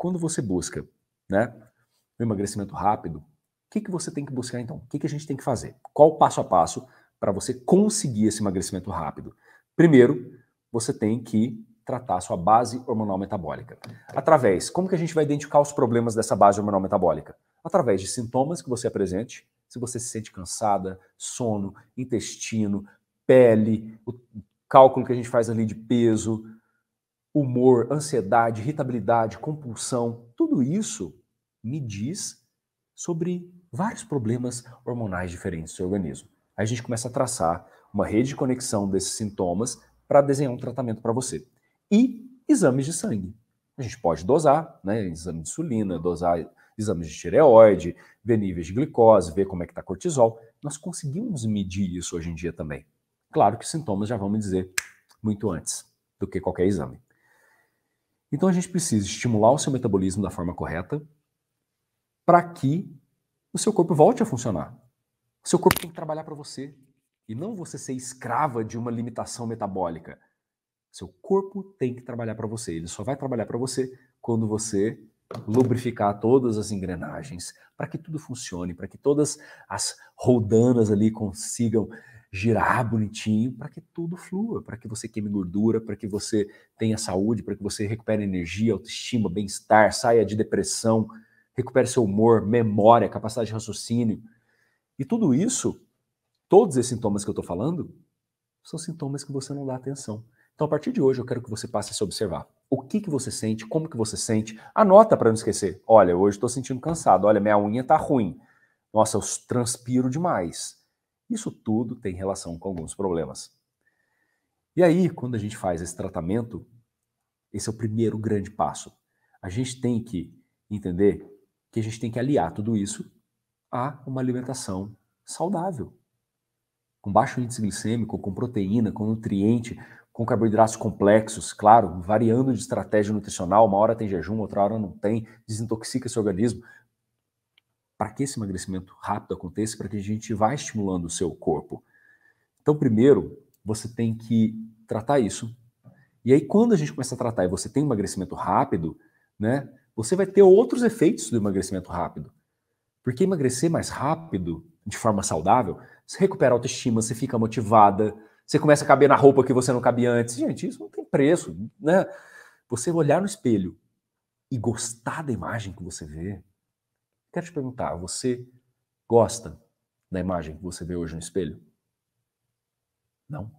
quando você busca né, emagrecimento rápido, o que, que você tem que buscar então? O que, que a gente tem que fazer? Qual o passo a passo para você conseguir esse emagrecimento rápido? Primeiro, você tem que tratar a sua base hormonal metabólica. Através, como que a gente vai identificar os problemas dessa base hormonal metabólica? Através de sintomas que você apresente, se você se sente cansada, sono, intestino, pele, o cálculo que a gente faz ali de peso, humor, ansiedade, irritabilidade, compulsão, tudo isso me diz sobre vários problemas hormonais diferentes do seu organismo. Aí a gente começa a traçar uma rede de conexão desses sintomas para desenhar um tratamento para você. E exames de sangue. A gente pode dosar, né? Exame de insulina, dosar exames de tireoide, ver níveis de glicose, ver como é que está cortisol. Nós conseguimos medir isso hoje em dia também. Claro que os sintomas já vão me dizer muito antes do que qualquer exame. Então a gente precisa estimular o seu metabolismo da forma correta para que o seu corpo volte a funcionar. O seu corpo tem que trabalhar para você e não você ser escrava de uma limitação metabólica. Seu corpo tem que trabalhar para você. Ele só vai trabalhar para você quando você lubrificar todas as engrenagens para que tudo funcione, para que todas as roldanas ali consigam girar bonitinho, para que tudo flua, para que você queime gordura, para que você tenha saúde, para que você recupere energia, autoestima, bem-estar, saia de depressão, recupere seu humor, memória, capacidade de raciocínio. E tudo isso, todos esses sintomas que eu estou falando, são sintomas que você não dá atenção. Então, a partir de hoje, eu quero que você passe a se observar. O que, que você sente, como que você sente. Anota para não esquecer. Olha, hoje estou sentindo cansado. Olha, minha unha está ruim. Nossa, eu transpiro demais. Isso tudo tem relação com alguns problemas. E aí, quando a gente faz esse tratamento, esse é o primeiro grande passo. A gente tem que entender que a gente tem que aliar tudo isso a uma alimentação saudável, com baixo índice glicêmico, com proteína, com nutriente, com carboidratos complexos, claro, variando de estratégia nutricional, uma hora tem jejum, outra hora não tem, desintoxica esse organismo. Para que esse emagrecimento rápido aconteça, para que a gente vá estimulando o seu corpo. Então, primeiro, você tem que tratar isso. E aí, quando a gente começa a tratar e você tem emagrecimento rápido, né, você vai ter outros efeitos do emagrecimento rápido. Porque emagrecer mais rápido, de forma saudável, você recupera a autoestima, você fica motivada, você começa a caber na roupa que você não cabia antes. Gente, isso não tem preço, né? Você olhar no espelho e gostar da imagem que você vê. Quero te perguntar, você gosta da imagem que você vê hoje no espelho? Não?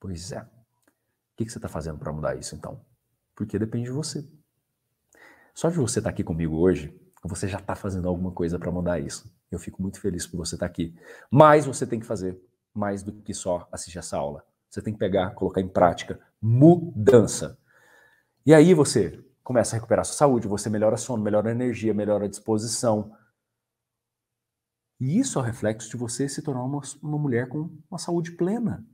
Pois é. O que você está fazendo para mudar isso então? Porque depende de você. Só de você estar tá aqui comigo hoje, você já está fazendo alguma coisa para mudar isso. Eu fico muito feliz por você estar tá aqui. Mas você tem que fazer mais do que só assistir essa aula. Você tem que pegar, colocar em prática mudança. E aí você começa a recuperar sua saúde, você melhora sono, melhora a energia, melhora a disposição. E isso é o reflexo de você se tornar uma, uma mulher com uma saúde plena.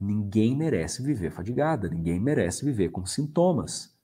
Ninguém merece viver fadigada, ninguém merece viver com sintomas.